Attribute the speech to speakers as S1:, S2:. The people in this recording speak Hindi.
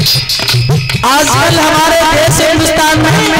S1: आजकल हमारे देश हिंदुस्तान में